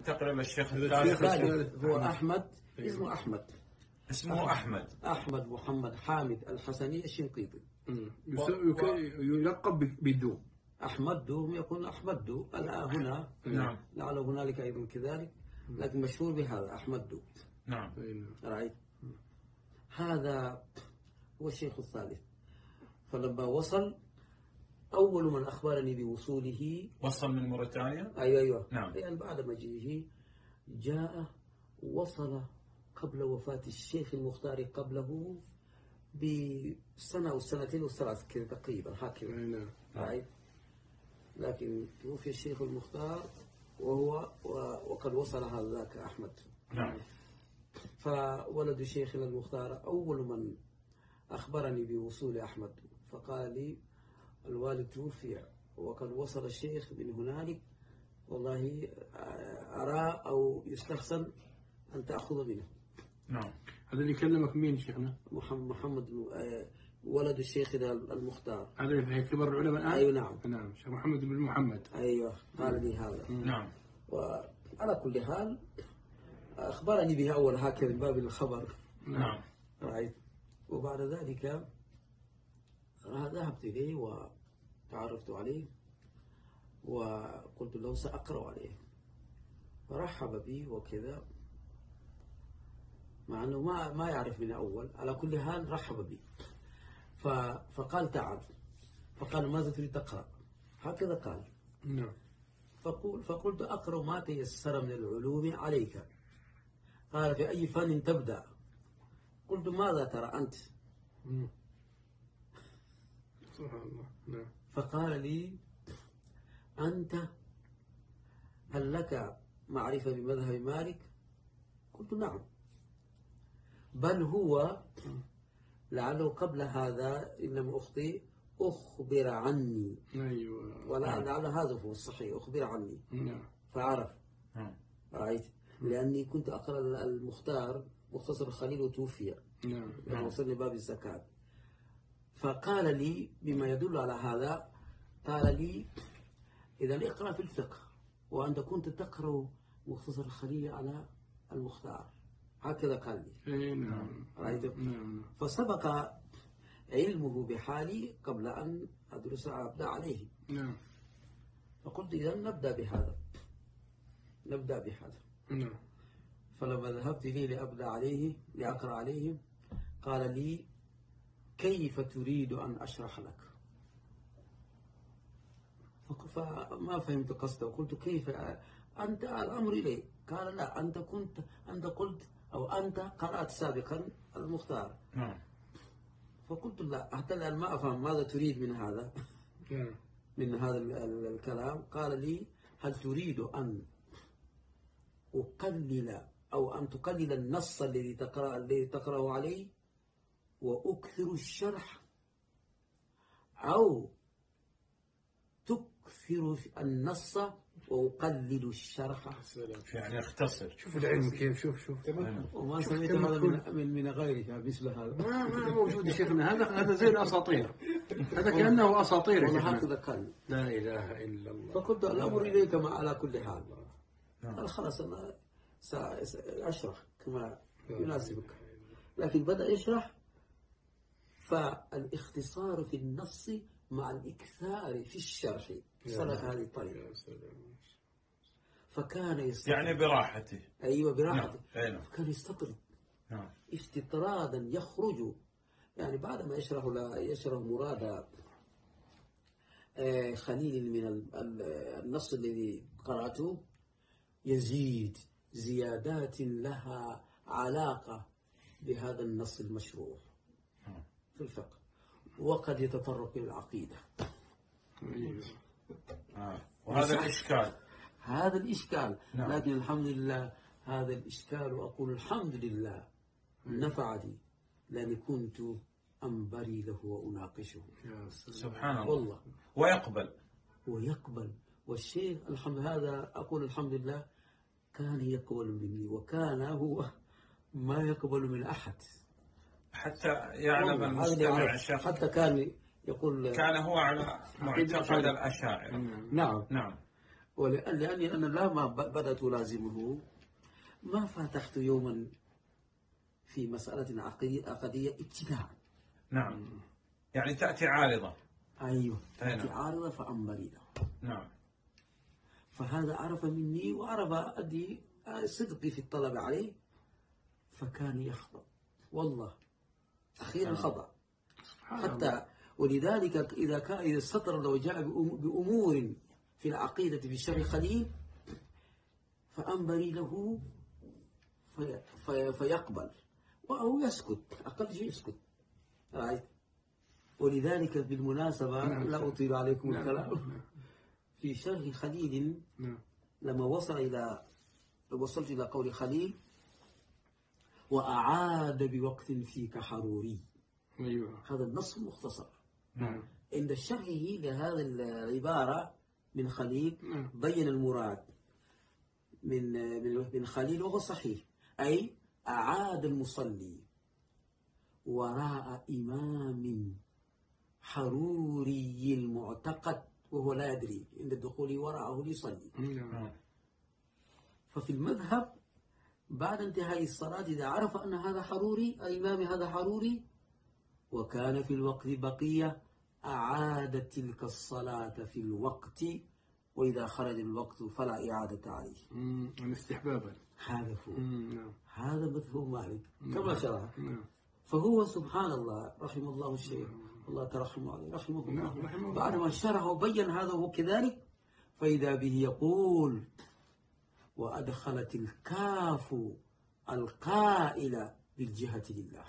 إلى الشيخ الثالث هو أحمد. اسمه أحمد. اسمه أحمد. أحمد. محمد حامد الحسني الشنقيطي. يلقب بدو. أحمد دوم يكون أحمد دو. الآن هنا. نعم. لعل هنالك أيضا كذلك. لكن مشهور بهذا أحمد دو. نعم. نعم. رأيت. هذا هو الشيخ الثالث. فلما وصل أول من أخبرني بوصوله. وصل من موريتانيا أيوة أيوة. نعم. يعني بعد مجيئه جاء وصل قبل وفاة الشيخ المختار قبله بسنة أو سنتين أو ثلاث كذا تقريبا هكذا أي نعم. لكن توفي الشيخ المختار وهو وقد وصل هذاك أحمد. نعم. فولد شيخنا المختار أول من أخبرني بوصول أحمد فقال لي الوالد توفي وقد وصل الشيخ من هنالك والله أرى أو يستحسن أن تأخذ منه. نعم. هذا اللي كلمك مين شيخنا؟ محمد, محمد آه، ولد الشيخ المختار. هذا اللي في كبر العلماء الآن؟ أيوة نعم. نعم. شيخ محمد بن محمد. أيوة قال لي هذا. نعم. وعلى كل حال أخبرني به أول هكذا من باب الخبر. نعم. رأيت. وبعد ذلك ذهبت إليه وتعرفت عليه وقلت له سأقرأ عليه. فرحب بي وكذا مع أنه ما ما يعرف من أول على كل حال رحب بي. فقال تعال. فقال ماذا تريد تقرأ؟ هكذا قال. نعم. فقل فقلت أقرأ ما تيسر من العلوم عليك. قال في أي فن تبدأ؟ قلت ماذا ترى أنت؟ مم. سبحان الله. نعم. فقال لي أنت هل لك معرفة بمذهب مالك؟ قلت نعم. بل هو لعله قبل هذا إن لم أخطئ أخبر عني. أيوة. ولا لعل هذا هو الصحيح أخبر عني. نعم. فعرف. نعم. رأيت. لأني كنت أقرأ المختار مختصر الخليل وتوفي. نعم. لما وصلني باب الزكاة. فقال لي بما يدل على هذا قال لي إذا اقرأ في الفقه وأنت كنت تقرأ مختصر الخليل على المختار. هكذا قال لي. أي نعم. نعم. فسبق علمه بحالي قبل أن أدرس أبدأ عليه. نعم. فقلت إذا نبدأ بهذا. نبدأ بهذا. نعم. فلما ذهبت لي لأبدأ عليه لأقرأ عليه قال لي كيف تريد أن أشرح لك؟ فما فهمت قصده. قلت كيف أنت الأمر إلي قال لا أنت كنت أنت قلت أو أنت قرأت سابقا المختار. نعم. فقلت لا حتى الآن ما أفهم ماذا تريد من هذا. نعم. من هذا ال- ال- الكلام. قال لي هل تريد أن أقلل أو أن تقلل النص الذي تقرأ الذي تقرأه عليه؟ وأكثر الشرح أو تكثر النص وأقلل الشرح. سلام يعني أختصر. شوف العلم كيف شوف شوف. وما سمعت هذا من, من, من غيرك مثل هذا. ما ما موجود يا شيخنا. هذا هذا زي الاساطير هذا كأنه أساطير يا والله شيخنا. هكذا قال لا إله إلا الله. فقلت الأمر إليك مع على كل حال. نعم. قال خلاص أنا سأ- سأ- أشرح كما يناسبك. لكن بدأ يشرح فالاختصار في النص مع الإكثار في الشرح. سلك هذه الطريقة. يا سلام. فكان يستطرد يعني براحته أيوة نعم. براحته أي نعم. فكان يستطرد نعم. استطرادا يخرج. يعني بعد ما يشرح لا يشرح مراد آه، خليل من ال- ال- النص الذي قرأته يزيد زيادات لها علاقة بهذا النص المشروع. نعم. في الفقه وقد يتطرق إلى العقيدة. أيوة. آه. وهذا الإشكال. هذا الإشكال. نعم. لكن الحمد لله هذا الإشكال وأقول الحمد لله. نفعني. لأني كنت أنبري له وأناقشه. يا سلام. سبحان الله. والله. ويقبل. ويقبل. والشيخ الحمد هذا أقول الحمد لله كان يقبل مني وكان هو ما يقبل من أحد. حتى يعلم اللي المستمع أعرف. شيخ حتى كان يقول كان هو على معتقد الأشاعرة. نعم. نعم. نعم. ولأن لأني أنا لما ب- بدأت ألازمه. ما فتحت يوما في مسألة عقدية ابتداء نعم. يعني تأتي عارضة. أيوه. أي نعم. تأتي عارضة له نعم. فهذا عرف مني وعرف أدي صدقي في الطلب عليه فكان يخضع والله. أخيرا خضع. حتى ولذلك إذا كان إذا استطر لو جاء بأم- بأمور في العقيدة في الشرع خليل فأنبري له في في فيقبل. أو يسكت أقل شيء يسكت. رأيت ولذلك بالمناسبة لا أطيل عليكم الكلام. في شرح خليل نعم. لما وصل إلى وصلت إلى قول خليل وأعاد بوقت فيك حروري. أيوه. هذا النص مختصر. نعم. عند شرحه لهذه العبارة من خليل نعم. بين المراد من من من خليل وهو صحيح. أي أعاد المصلي وراء إمام حروري المعتقد وهو لا يدري. عند الدخول وراءه ليصلي. نعم ففي المذهب بعد انتهاء الصلاة إذا عرف أن هذا حروري الإمام هذا حروري وكان في الوقت بقية أعاد تلك الصلاة في الوقت وإذا خرج الوقت فلا إعادة عليه. استحبابا هذا هو. نعم. هذا مذهب مالك. كما شرح. نعم. فهو سبحان الله رحم الله الشيخ. الله ترحمه عليه. رحمه نعم، الله رحمه الله. بعد ما شرح وبين هذا هو كذلك فإذا به يقول وأدخلت الكاف القائل بالجهة لله.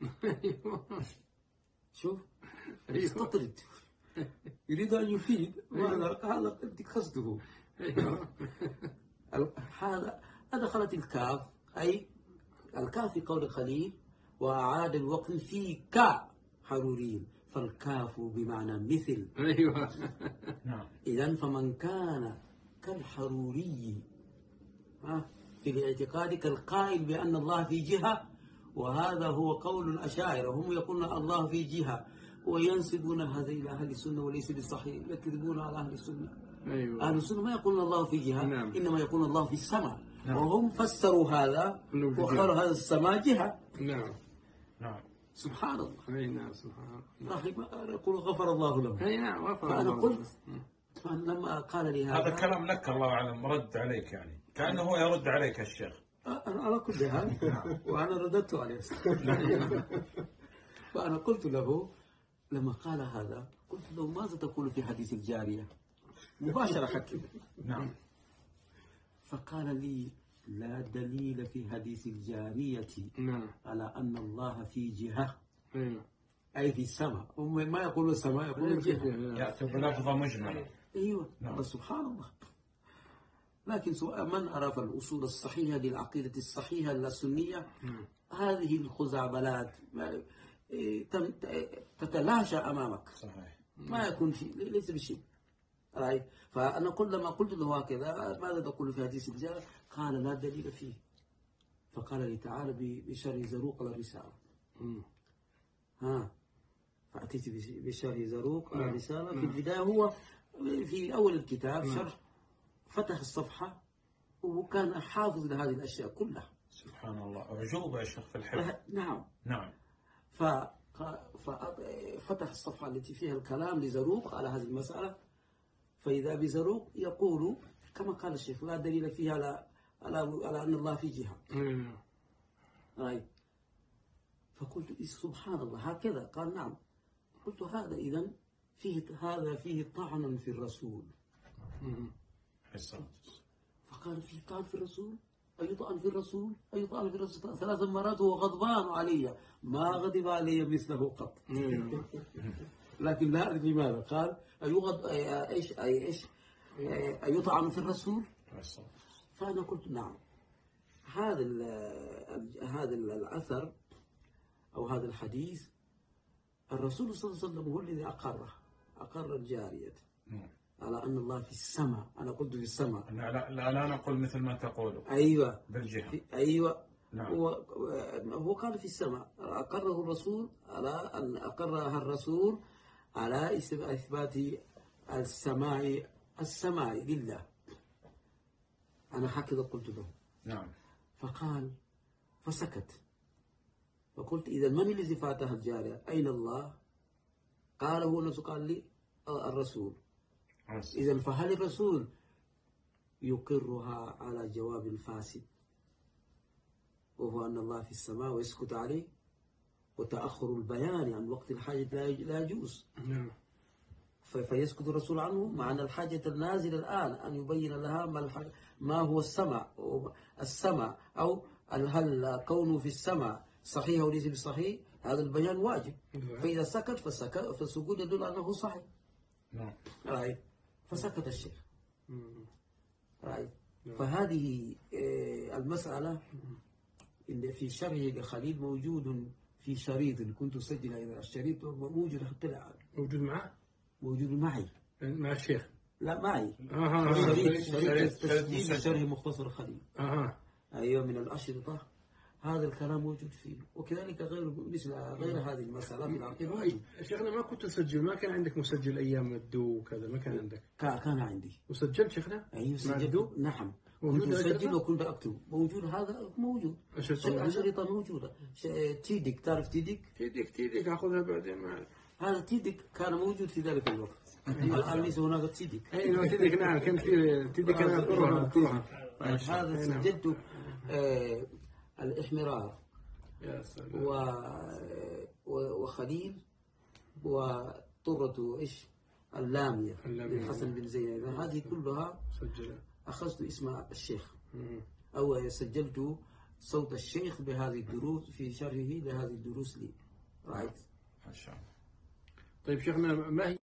شوف أيوه. يستطرد يريد أن يفيد وهذا هذا قصده. أيوه. ال- هذا أدخلت الكاف أي الكاف في قول الخليل وأعاد الوقت في كا حروري فالكاف بمعنى مثل. أيوه. نعم إذا فمن كان كالحروري في الاعتقاد كالقائل بأن الله في جهة وهذا هو قول الأشاعرة. هم يقولون الله في جهة وينسبون هذا إلى أهل السنة وليس بالصحيح يكذبون على أهل السنة. أيوه. أهل السنة ما يقولون الله في جهة نعم. إنما يقولون الله في السماء. نعم. وهم فسروا هذا وقالوا. هذا السماء جهة. نعم. نعم. سبحان الله. أي نعم سبحان الله. رحم يقول غفر الله له. أي نعم غفر الله قلت له. فلما قال لي هذا هذا كلام لك الله أعلم رد عليك يعني. كأنه هو يرد عليك الشيخ. أنا على كل حال وأنا رددت عليه. فأنا قلت له لما قال هذا قلت له ماذا تقول في حديث الجارية؟ مباشرة حكي. نعم. فقال لي لا دليل في حديث الجارية نعم. على أن الله في جهة. أيوه أي في السماء. هم ما يقولون السماء يقولون جهة يأتي بلفظة مجملة أيوة. نعم. سبحان الله. لكن سواء من عرف الأصول الصحيحة للعقيدة الصحيحة السنية نعم. هذه الخزعبلات. إيه، تتلاشى أمامك. صحيح. ما يكون شيء ليس بشيء. رأيت فأنا كل ما قلت له هكذا ماذا تقول في حديث الجارة؟ قال لا دليل فيه. فقال لي تعالى بشر زروق الرسالة. ها؟ فأتيت بش- بشرح زروق نعم. الرسالة. في نعم. البداية هو في أول الكتاب شرح فتح الصفحة وكان حافظ لهذه الأشياء كلها. سبحان الله أعجوبة يا شيخ في الحفظ. نعم. نعم. ف ففتح الصفحة التي فيها الكلام لزروق على هذه المسألة. فإذا بزروق يقول كما قال الشيخ لا دليل فيها على على, على أن الله في جهة. رأيت فقلت إيه سبحان الله هكذا. قال نعم. قلت هذا إذا فيه هذا فيه طعن في الرسول. حسن فقال فيه طعن في الرسول أي طعن في الرسول أي طعن في الرسول ثلاث مرات هو غضبان علي. ما غضب علي مثله قط. لكن لا أدري لماذا قال أيغض أي- إيش أي إيش؟ أيطعن في الرسول؟ فأنا قلت نعم. هذا هذا الأثر أو هذا الحديث الرسول صلى الله عليه وسلم هو الذي أقره أقر الجارية. نعم. على أن الله في السماء أنا قلت في السماء. لا, لا, لا, لا نقول مثل ما تقول. أيوة. بالجهة. أيوة. نعم. هو هو قال في السماء أقره الرسول على أن أقرها الرسول على إثبات السماء السماء لله. أنا هكذا قلت له. نعم. فقال فسكت. فقلت إذا من الذي فاتها الجارية؟ أين الله؟ قال هو نفسه قال لي الرسول. إذا فهل الرسول يقرها على جواب فاسد؟ وهو أن الله في السماء ويسكت عليه وتأخر البيان عن وقت الحاجة لا يج- لا يجوز. نعم. فيسكت الرسول عنه مع أن الحاجة النازلة الآن أن يبين لها ما, ما هو السمع أو السمع أو هل كونه في السمع صحيح أو ليس بصحيح؟ هذا البيان واجب. نعم. فإذا سكت فسكت فالسكوت يدل أنه صحيح. نعم. فسكت الشيخ. رأيت. فهذه آه، المسألة إن في شرح لخليل موجود في شريط. كنت أسجل إذا الشريط موجود حتى الآن موجود معه موجود معي. مع الشيخ. لا معي. أها شريط شريط شريط شريط تسجيل. شرح مختصر خليل. أها أيوة من الأشرطة. هذا الكلام موجود فيه. وكذلك غير مثل غير هذه المسألة في العقيدة موجود. شيخنا ما كنت تسجل ما كان عندك مسجل أيام الدو وكذا ما كان عندك؟ كا- كان عندي. وسجلت شيخنا؟ أيوة مع الدو؟ سجلت نعم. موجود كنت الأشرطة؟ وكنت أكتب. موجود. هذا موجود. موجودة. ش- تيدك تعرف تيدك تيديك تيديك أخذها بعدين ما هذا تيدك كان موجود في ذلك الوقت. الآن ليس هناك تيدك اي نعم تيديك نعم كان في تيديك أنا اذكرها هذا أي نعم. سجلت آه، الإحمرار. يا سلام. و... و- وخليل وطرة إيش؟ اللامية اللامية. للحسن بن زيد. هذه كلها سجلها. أخذت اسم الشيخ. مم. أو سجلت صوت الشيخ بهذه الدروس في شرحه لهذه الدروس لي. رأيت ما شاء الله. طيب شيخنا ما هي